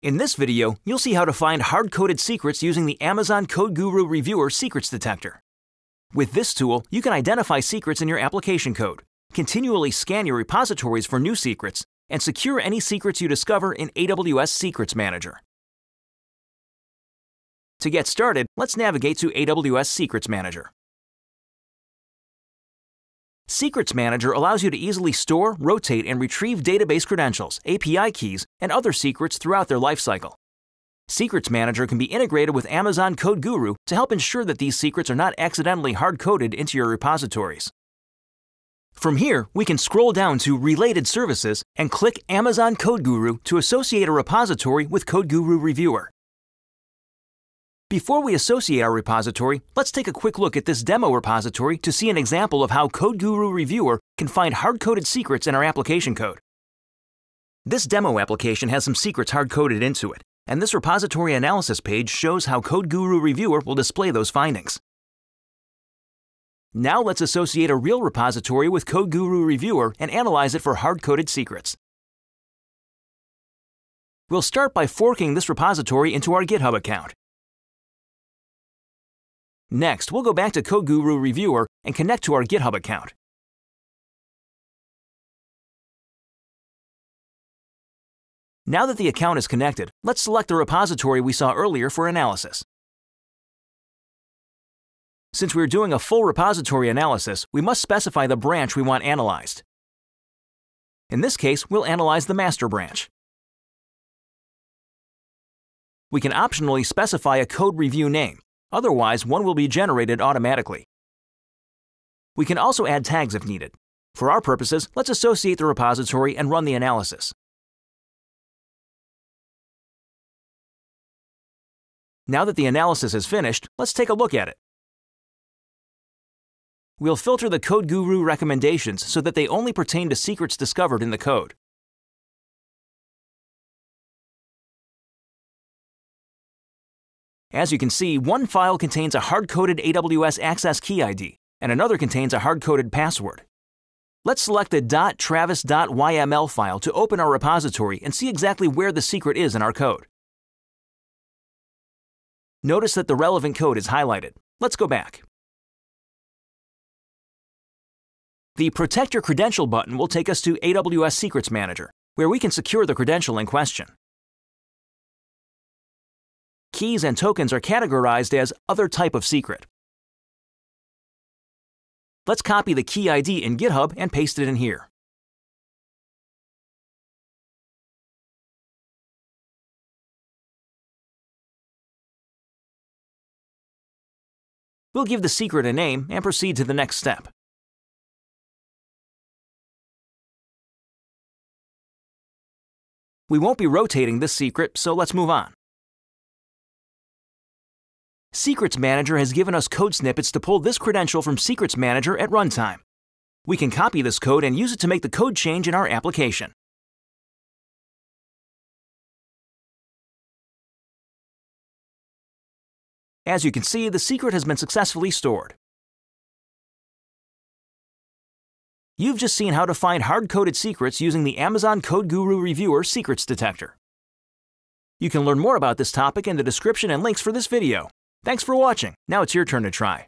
In this video, you'll see how to find hard-coded secrets using the Amazon CodeGuru Reviewer Secrets Detector. With this tool, you can identify secrets in your application code, continually scan your repositories for new secrets, and secure any secrets you discover in AWS Secrets Manager. To get started, let's navigate to AWS Secrets Manager. Secrets Manager allows you to easily store, rotate, and retrieve database credentials, API keys, and other secrets throughout their lifecycle. Secrets Manager can be integrated with Amazon CodeGuru to help ensure that these secrets are not accidentally hard coded into your repositories. From here, we can scroll down to Related Services and click Amazon CodeGuru to associate a repository with CodeGuru Reviewer. Before we associate our repository, let's take a quick look at this demo repository to see an example of how CodeGuru Reviewer can find hard-coded secrets in our application code. This demo application has some secrets hard-coded into it, and this repository analysis page shows how CodeGuru Reviewer will display those findings. Now let's associate a real repository with CodeGuru Reviewer and analyze it for hard-coded secrets. We'll start by forking this repository into our GitHub account. Next, we'll go back to CodeGuru Reviewer and connect to our GitHub account. Now that the account is connected, let's select the repository we saw earlier for analysis. Since we're doing a full repository analysis, we must specify the branch we want analyzed. In this case, we'll analyze the master branch. We can optionally specify a code review name, Otherwise, one will be generated automatically. We can also add tags if needed. For our purposes, let's associate the repository and run the analysis. Now that the analysis is finished, let's take a look at it. We'll filter the CodeGuru recommendations so that they only pertain to secrets discovered in the code. As you can see, one file contains a hard-coded AWS Access Key ID, and another contains a hard-coded password. Let's select the .travis.yml file to open our repository and see exactly where the secret is in our code. Notice that the relevant code is highlighted. Let's go back. The Protect Your Credential button will take us to AWS Secrets Manager, where we can secure the credential in question. Keys and tokens are categorized as other type of secret. Let's copy the key ID in GitHub and paste it in here. We'll give the secret a name and proceed to the next step. We won't be rotating this secret, so let's move on. Secrets Manager has given us code snippets to pull this credential from Secrets Manager at runtime. We can copy this code and use it to make the code change in our application. As you can see, the secret has been successfully stored. You've just seen how to find hard-coded secrets using the Amazon CodeGuru Reviewer Secrets Detector. You can learn more about this topic in the description and links for this video. Thanks for watching. Now it's your turn to try.